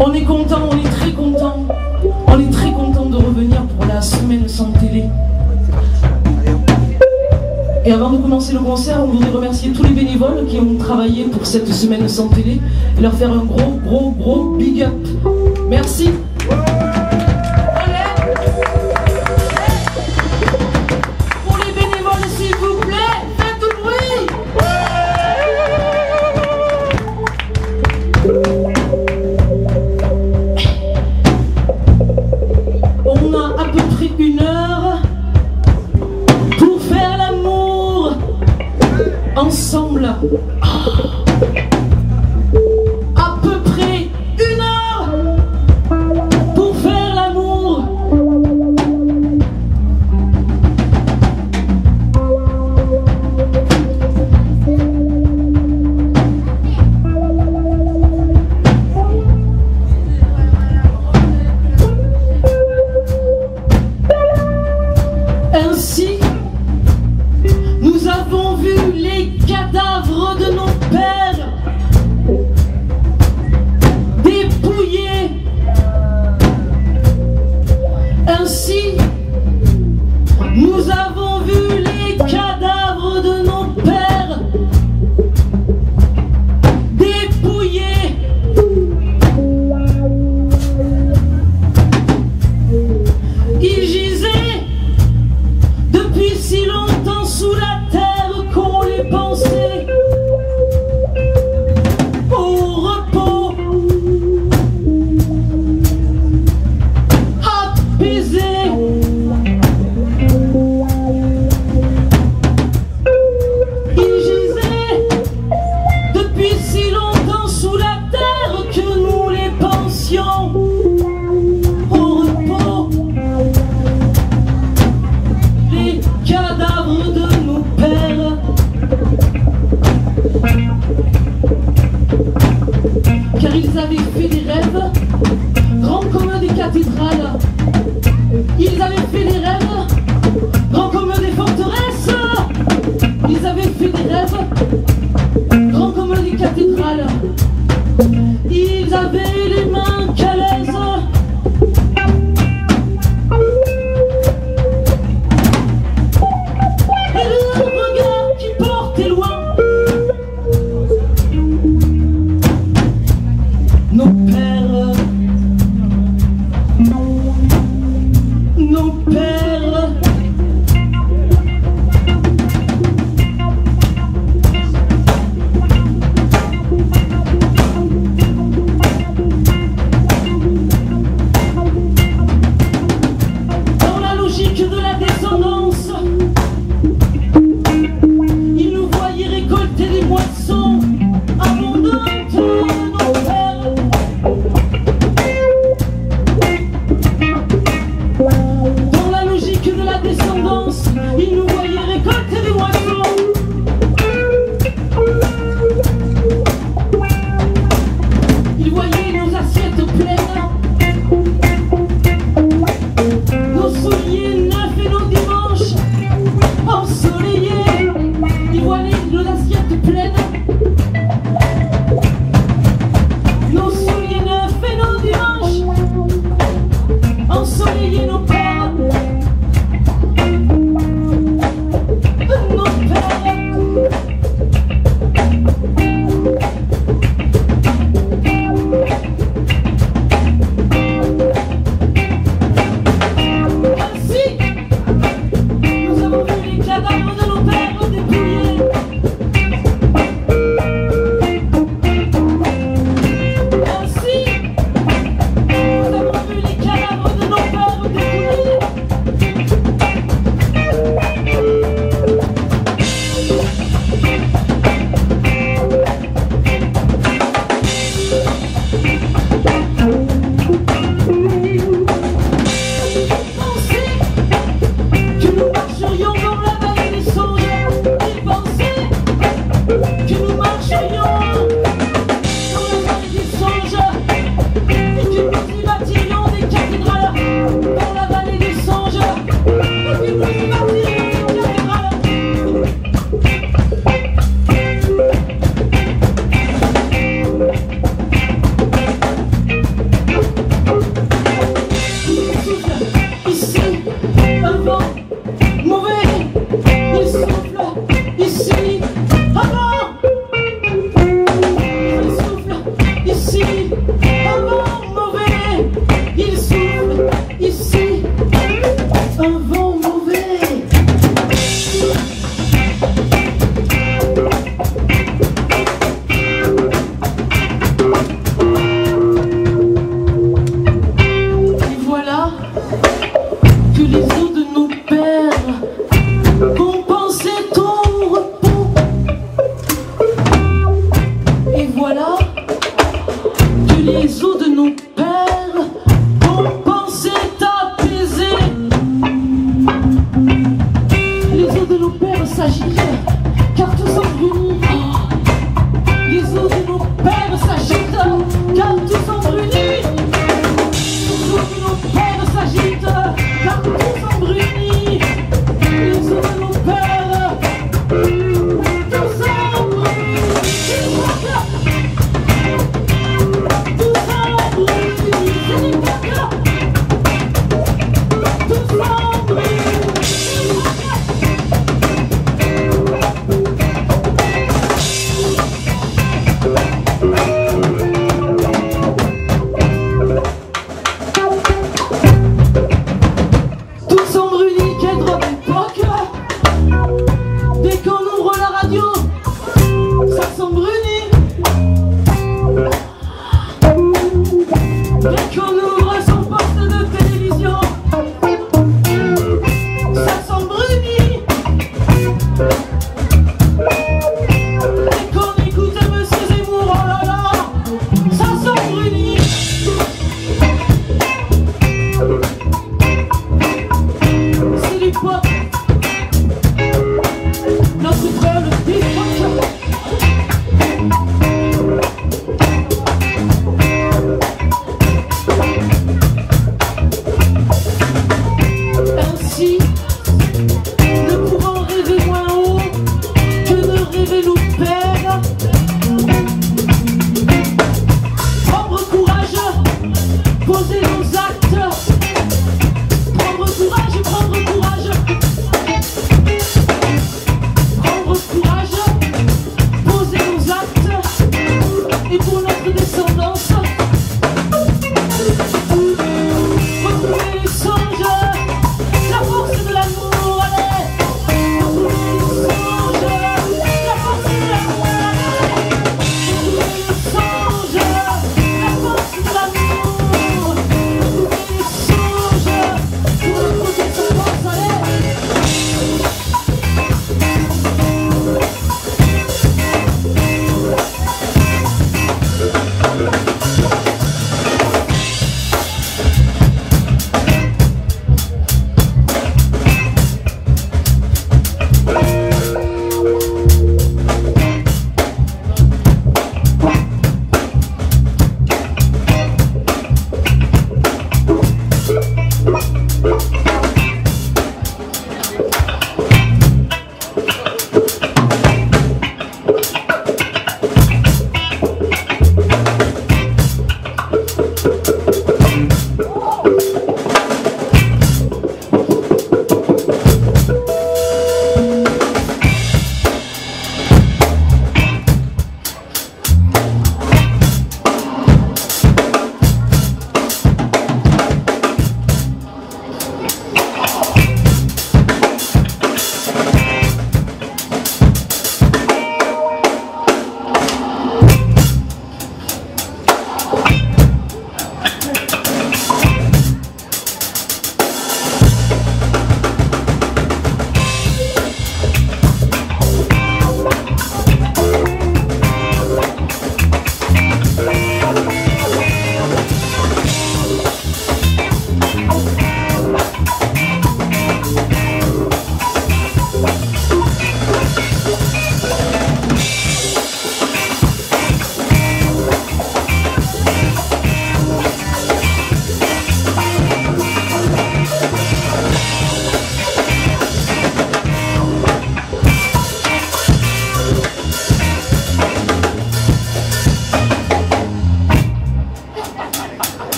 On est content, on est très content. On est très content de revenir pour la semaine sans télé. Et avant de commencer le concert, on voudrait remercier tous les bénévoles qui ont travaillé pour cette semaine sans télé et leur faire un gros, gros, gros big up. ラボ。Gracias.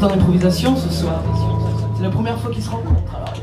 Tout en improvisation ce soir. C'est la première fois qu'ils se rencontrent. Alors